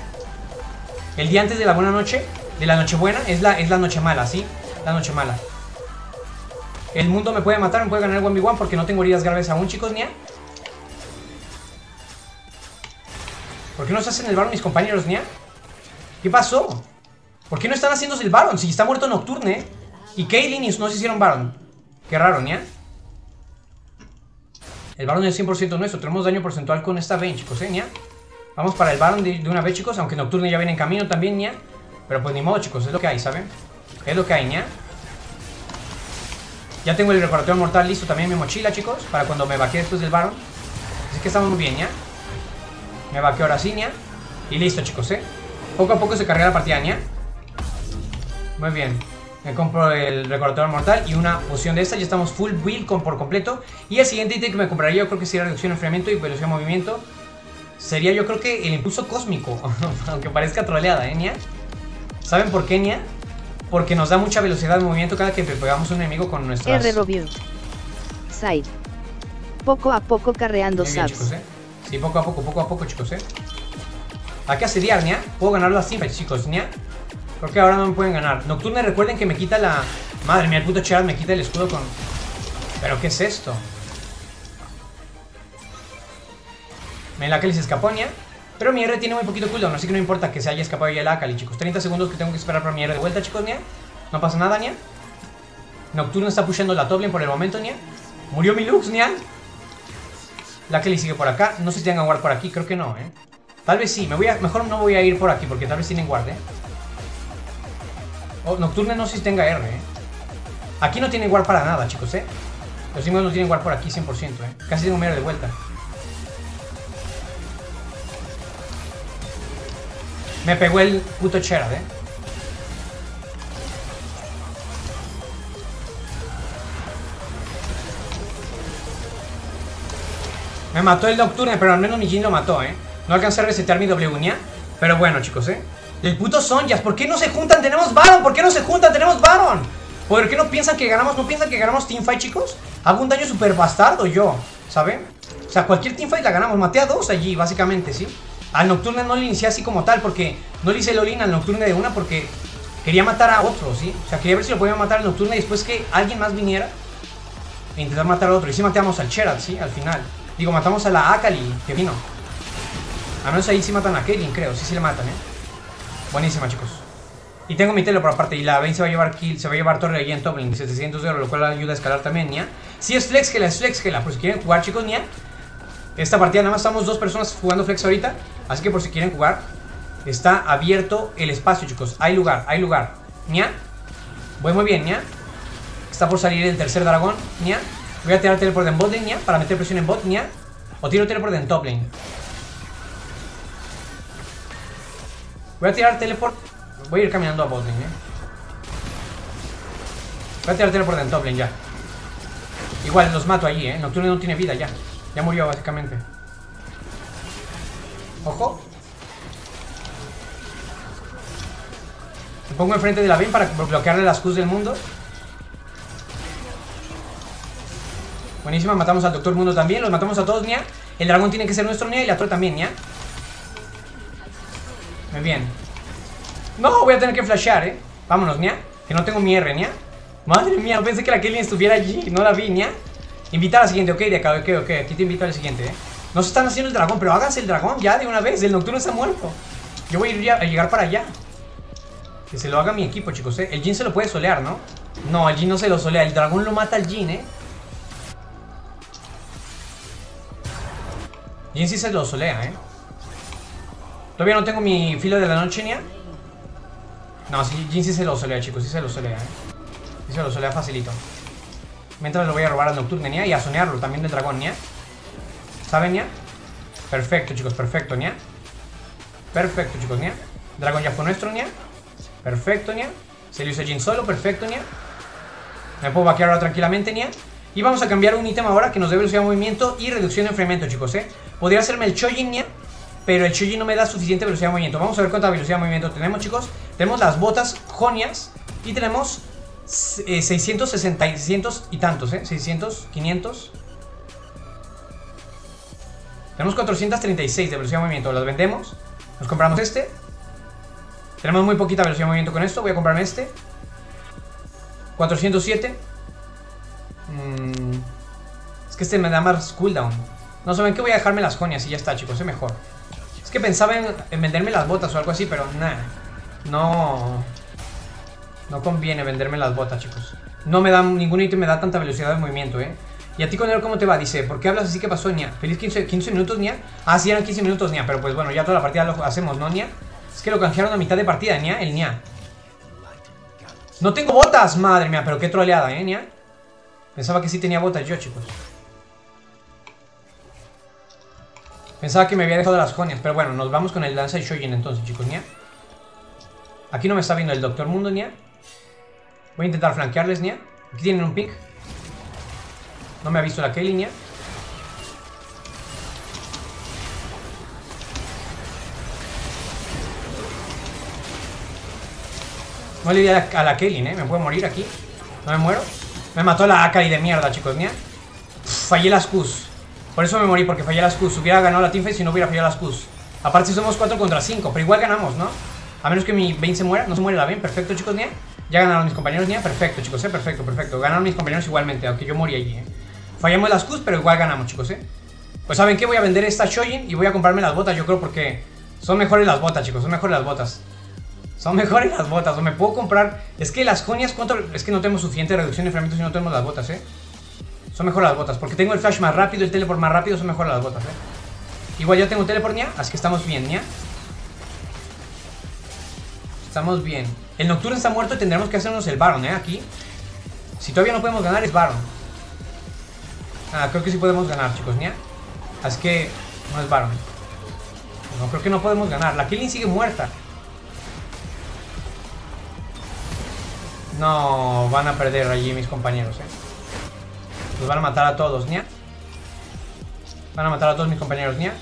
El día antes de la buena noche, de la noche buena, es la, es la noche mala, ¿sí? La noche mala. El mundo me puede matar, me puede ganar el 1v1 porque no tengo heridas graves aún, chicos, Nia. ¿Por qué no se hacen el Baron mis compañeros, Nia? ¿Qué pasó? ¿Por qué no están haciéndose el Baron? Si está muerto Nocturne y Kaylin no se hicieron Baron. Qué raro, Nia. El Baron es 100% nuestro. Tenemos daño porcentual con esta Vayne, chicos, ¿eh? Vamos para el Baron de, una vez, chicos. Aunque Nocturne ya viene en camino también, ña. Pero pues ni modo, chicos. Es lo que hay, ¿saben? Es lo que hay, ña. Ya tengo el reparatorio mortal listo también mi mochila, chicos. Para cuando me vaquee después del Baron. Así que estamos muy bien, ña. Me vaqueo ahora sí, ña. Y listo, chicos, ¿eh? Poco a poco se carga la partida, ña. Muy bien. Me compro el recordador mortal y una poción de esta. Ya estamos full build con, por completo. Y el siguiente ítem que me compraría yo creo que sería reducción de enfriamiento y velocidad de movimiento sería yo creo que el impulso cósmico, aunque parezca troleada, ¿eh, Nia? ¿Saben por qué, Nia? Porque nos da mucha velocidad de movimiento cada que pegamos un enemigo con nuestras... R review. Side. Poco a poco carreando subs. ¿eh? Sí, poco a poco, poco a poco, chicos, ¿eh? Hay que asediar, Nia. Puedo ganar las siempre, chicos, Nia. Creo que ahora no me pueden ganar. Nocturne, recuerden que me quita la... Madre mía, el puto Cherat me quita el escudo con... ¿Pero qué es esto? La Akali se escapó, ¿ya? Pero mi R tiene muy poquito cooldown, así que no importa que se haya escapado ya el Akali, chicos. 30 segundos que tengo que esperar para mi R de vuelta, chicos, ¿ya? No pasa nada, ¿ya? Nocturno está pushando la top por el momento, ¿ya? Murió mi Lux, ¿ya? La Akali sigue por acá. No sé si tengan guard por aquí, creo que no, ¿eh? Tal vez sí, me voy a, mejor no voy a ir por aquí porque tal vez tienen guard, ¿eh? Oh, Nocturne no sé si tenga R, ¿eh? Aquí no tienen guard para nada, chicos, ¿eh? Los simos no tienen guard por aquí 100%, ¿eh? Casi tengo mi R de vuelta. Me pegó el puto Cherad, eh. Me mató el Nocturne, pero al menos mi Jin lo mató, ¿eh? No alcancé a resetear mi W, Pero bueno, chicos, ¿eh? El puto Sonjas, ¿por qué no se juntan? ¡Tenemos Baron! ¿Por qué no se juntan? ¡Tenemos Baron! ¿Por qué no piensan que ganamos? ¿No piensan que ganamos Teamfight, chicos? Hago un daño súper bastardo yo, ¿saben? O sea, cualquier teamfight la ganamos. Maté a dos allí, básicamente, ¿sí? Al Nocturne no le inicié así como tal, porque no le hice el all al Nocturne de una porque quería matar a otro, ¿sí? O sea, quería ver si lo podía matar al Nocturne y después que alguien más viniera e intentar matar a otro. Y sí matamos al Cherat, ¿sí? Al final. Digo, matamos a la Akali que vino. A menos ahí sí matan a Caitlyn, creo. Sí, sí le matan, ¿eh? Buenísima, chicos. Y tengo mi tele por aparte. Y la Vayne se va a llevar kill, se va a llevar torre allí en Toplin. 700 de oro, lo cual ayuda a escalar también, ¿ya? Si es Flexgela, es Flexgela. Por si quieren jugar, chicos, ¿ya? Esta partida nada más estamos dos personas jugando Flex ahorita. Así que por si quieren jugar, está abierto el espacio, chicos. Hay lugar, hay lugar. ¿Nia? Voy muy bien, ¿Nia? Está por salir el tercer dragón, ¿Nia? Voy a tirar teleport en bot lane. Para meter presión en bot, ¿Nia? O tiro teleport en top lane. Voy a tirar teleport. Voy a ir caminando a bot ¿eh? Voy a tirar teleport en top lane ya. Igual los mato allí, ¿eh? Nocturne no tiene vida ya. Ya murió, básicamente. Ojo. Me pongo enfrente de la Vayne para bloquearle las Qs del mundo. Buenísima, matamos al Doctor Mundo también. Los matamos a todos, Nia. El dragón tiene que ser nuestro, Nia. Y la torre también, Nia. Muy bien. No, voy a tener que flashear, ¿eh? Vámonos, Nia. Que no tengo mi R, Nia. Madre mía, pensé que la Kelly estuviera allí. No la vi, Nia. Invita a la siguiente, ok, de acá, ok, ok. Aquí te invito a la siguiente, eh. No se están haciendo el dragón, pero háganse el dragón ya de una vez. El nocturno está muerto. Yo voy a, ir a llegar para allá. Que se lo haga mi equipo, chicos, eh. El Jin se lo puede solear, ¿no? No, el Jin no se lo solea. El dragón lo mata al Jin, eh. Jin sí se lo solea, eh. Todavía no tengo mi filo de la noche, ni No, sí, Jin sí se lo solea, chicos. Sí se lo solea, eh. Sí se lo solea facilito. Mientras lo voy a robar al Nocturne. Y a sonearlo también del dragón, ¿nia? ¿Saben, Nia? Perfecto, chicos, perfecto, Nia. Perfecto, chicos, Nia. Dragón ya fue nuestro, Nia. Perfecto, Nia. Se lo hizo Jin solo, perfecto, Nia. Me puedo vaquear ahora tranquilamente, Nia. Y vamos a cambiar un ítem ahora que nos dé velocidad de movimiento y reducción de enfriamiento, chicos, ¿eh? Podría hacerme el Chojin, Nia. Pero el Chojin no me da suficiente velocidad de movimiento. Vamos a ver cuánta velocidad de movimiento tenemos, chicos. Tenemos las botas Jonias y tenemos 660, eh, 600 y tantos, ¿eh? 600, 500. Tenemos 436 de velocidad de movimiento. Las vendemos. Nos compramos este. Tenemos muy poquita velocidad de movimiento con esto. Voy a comprarme este. 407. Mm, es que este me da más cooldown. No saben que voy a dejarme las jonias y ya está, chicos. Es mejor. Es que pensaba en, en venderme las botas o algo así, pero nada. No. No conviene venderme las botas, chicos. No me da, ningún ítem me da tanta velocidad de movimiento, ¿eh? ¿Y a ti con él cómo te va? Dice, ¿por qué hablas así? ¿Qué pasó, Nia? ¿Feliz 15, 15 minutos, Nia? Ah, sí, eran 15 minutos, Nia. Pero pues bueno, ya toda la partida lo hacemos, ¿no, Nia? Es que lo canjearon a mitad de partida, Nia, el Nia. ¡No tengo botas! Madre mía, pero qué troleada, ¿eh, Nia? Pensaba que sí tenía botas yo, chicos. Pensaba que me había dejado las jonias. Pero bueno, nos vamos con el lanza de Shojin entonces, chicos, Nia. Aquí no me está viendo el Doctor Mundo, Nia. Voy a intentar flanquearles, Nia. Aquí tienen un ping. No me ha visto la K línea. No le di a la, a ¿eh? Me puedo morir aquí. No me muero. Me mató la Akali de mierda, chicos, Nia. fallé las Qs. Por eso me morí, porque fallé las Qs. Hubiera ganado la teamfight si no hubiera fallado las Qs. Aparte, somos 4 contra 5. Pero igual ganamos, ¿no? A menos que mi Bane se muera. No se muere la Bane. Perfecto, chicos, Nia. Ya ganaron mis compañeros, Nia. Perfecto, chicos, eh. Perfecto, perfecto. Ganaron mis compañeros igualmente, aunque yo morí allí, eh. Fallamos las Qs, pero igual ganamos, chicos, ¿eh? Pues ¿saben qué? Voy a vender esta Shojin y voy a comprarme las botas, yo creo, porque son mejores las botas, chicos, son mejores las botas. Son mejores las botas, o me puedo comprar... Es que las jonias, ¿cuánto? Es que no tenemos suficiente reducción de enfriamiento si no tenemos las botas, ¿eh? Son mejores las botas, porque tengo el flash más rápido, el teleport más rápido, son mejores las botas, ¿eh? Igual ya tengo teleport, ¿ya? Así que estamos bien, ¿ya? Estamos bien. El Nocturne está muerto y tendremos que hacernos el Baron, ¿eh? Aquí. Si todavía no podemos ganar, es Baron. Ah, creo que sí podemos ganar, chicos, ¿ya? Así que no es Baron. No, creo que no podemos ganar. La Killing sigue muerta. No, van a perder allí mis compañeros, eh. Los van a matar a todos, ¿ya? Van a matar a todos mis compañeros, ¿ya?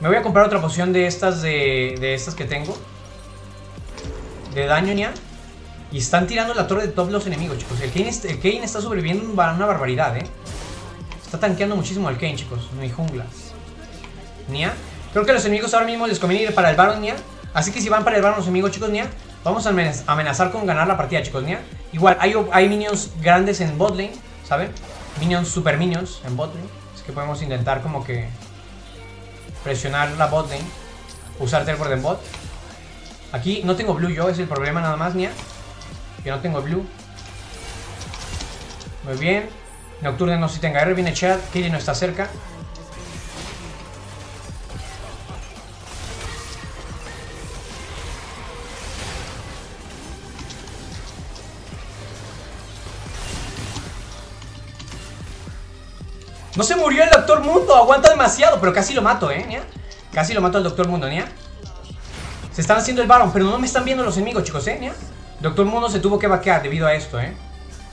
Me voy a comprar otra poción de estas de, de estas que tengo. De daño, ¿ya? Y están tirando la torre de top los enemigos, chicos. El Kane, el Kane está sobreviviendo una barbaridad, ¿eh? Está tanqueando muchísimo el Kane, chicos. No hay jungla. Nia. Creo que los enemigos ahora mismo les conviene ir para el Baron, Nia. Así que si van para el Baron los enemigos, chicos, Nia. Vamos a amenazar con ganar la partida, chicos, Nia. Igual, hay, hay minions grandes en bot lane, ¿saben? Minions, super minions en bot lane. Así que podemos intentar como que presionar la bot lane. Usar teleport en bot. Aquí no tengo blue yo, es el problema nada más, Nia. Que no tengo blue. Muy bien. Nocturne no si tenga R, viene Chad, Kiri no está cerca. No se murió el Doctor Mundo, aguanta demasiado, pero casi lo mato, ¿eh? ¿Nia? Casi lo mato al Doctor Mundo, ¿nia? Se están haciendo el Baron, pero no me están viendo los enemigos, chicos, ¿eh? ¿nia? Doctor Mundo se tuvo que vaquear debido a esto, ¿eh?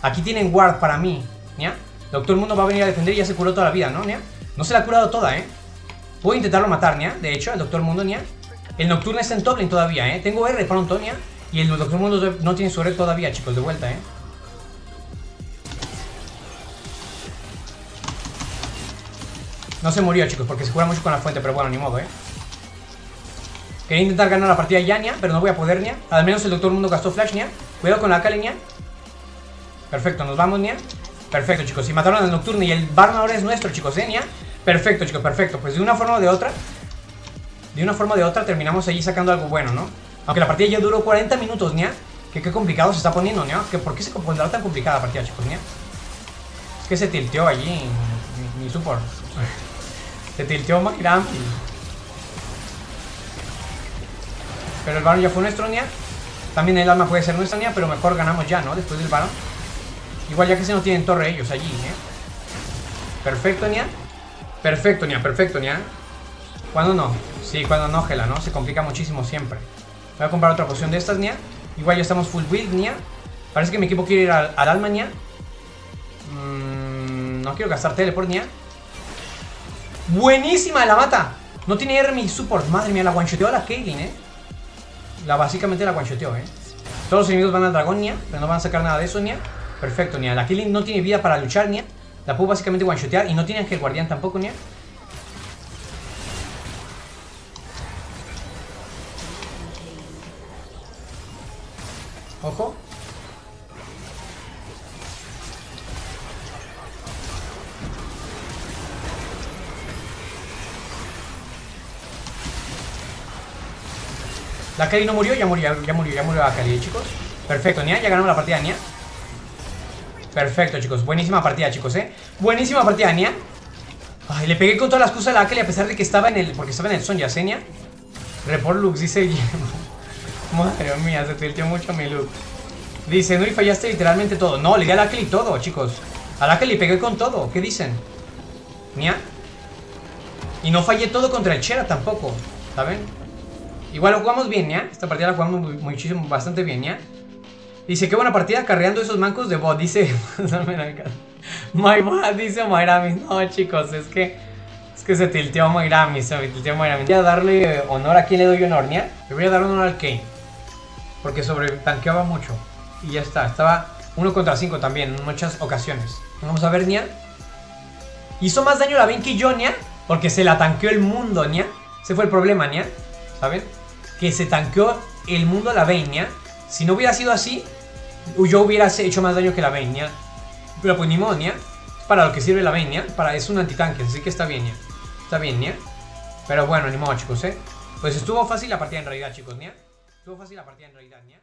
Aquí tienen Ward para mí, ¿nia? Doctor Mundo va a venir a defender y ya se curó toda la vida, ¿no, Nia? No se la ha curado toda, ¿eh? Puedo intentarlo matar, Nia. De hecho, el Doctor Mundo, Nia. El Nocturne está en top lane todavía, ¿eh? Tengo R pronto, Nia. Y el Doctor Mundo no tiene su R todavía, chicos, de vuelta, ¿eh? No se murió, chicos, porque se cura mucho con la fuente, pero bueno, ni modo, ¿eh? Quería intentar ganar la partida ya, Nia, pero no voy a poder, Nia. Al menos el Doctor Mundo gastó Flash, Nia. Cuidado con la Akali, Nia. Perfecto, nos vamos, Nia. Perfecto, chicos. Y mataron al Nocturne y el Baron ahora es nuestro, chicos, ¿eh, Nia? Perfecto, chicos, perfecto. Pues de una forma o de otra, de una forma o de otra terminamos allí sacando algo bueno, ¿no? Aunque la partida ya duró 40 minutos, Nia. Que qué complicado se está poniendo, Nia. ¿Por qué se pondrá tan complicada la partida, chicos, Nia? Es que se tilteó allí mi, mi se tilteó grande. Pero el Baron ya fue nuestro, Nia. También el alma puede ser nuestra, Nia, pero mejor ganamos ya, ¿no? Después del Baron. Igual ya que se no tienen torre ellos allí, ¿eh? Perfecto, Nia. Perfecto, Nia, perfecto, Nia. ¿Cuándo no? Sí, cuando no, Gela, ¿no? Se complica muchísimo siempre. Voy a comprar otra poción de estas, Nia. Igual ya estamos full build, Nia. Parece que mi equipo quiere ir al, al alma, Nia. Mm, no quiero gastar teleport, Nia. Buenísima, la mata. No tiene R support. Madre mía, la one-shoteó a la Caitlyn, ¿eh? La básicamente la one-shoteó, ¿eh? Todos los enemigos van al dragón, Nia. Pero no van a sacar nada de eso, Nia. Perfecto, Nia. La Killing no tiene vida para luchar, Nia. La puedo básicamente one-shotear. Y no tiene Ángel Guardián tampoco, Nia. Ojo. La Kali no murió, ya murió, ya murió, ya murió la Kali, chicos. Perfecto, Nia, ya ganamos la partida, Nia. Perfecto, chicos. Buenísima partida, chicos, ¿eh? Buenísima partida, Nia. Ay, le pegué con todas las cosas a la Akali a pesar de que estaba en el... Porque estaba en el son ya, Nia. Report Lux, dice Guillermo. Madre mía, se tilteó mucho mi look. Dice, no, y fallaste literalmente todo. No, le di a la Akali todo, chicos. A la Akali pegué con todo. ¿Qué dicen? Nia. Y no fallé todo contra el Chera tampoco. ¿Saben? Igual lo jugamos bien, ¿ya? Esta partida la jugamos muchísimo, bastante bien, ¿ya? Dice, qué buena partida carreando esos mancos de bot. Dice, My bot, dice Moiramis. No, chicos, es que es que se tilteó Moiramis, se tilteó Moiramis. Voy a darle honor a quién le doy honor, ¿ya? Le voy a dar honor al Kane. Porque sobre tanqueaba mucho. Y ya está, estaba 1 contra 5 también en muchas ocasiones. Vamos a ver, Nia. Hizo más daño la que yo, Nia. Porque se la tanqueó el mundo, Nia. Ese fue el problema, Nia. ¿Saben? Que se tanqueó el mundo a la Vayne, Nia. Si no hubiera sido así, yo hubiera hecho más daño que la Vayne, Nia. Pero pues ni modo, Nia. Es para lo que sirve la Vayne, Nia. Para, es un antitanque, así que está bien, Nia. Está bien. Pero bueno, ni modo, chicos, ¿eh? Pues estuvo fácil la partida en realidad, chicos, Nia. Estuvo fácil la partida en realidad, Nia.